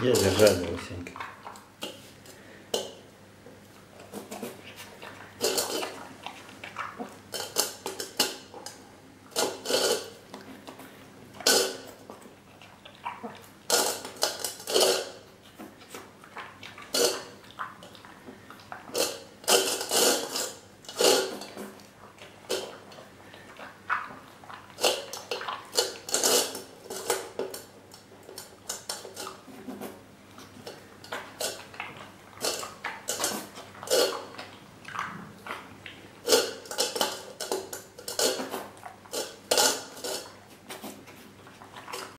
Я зажадовался.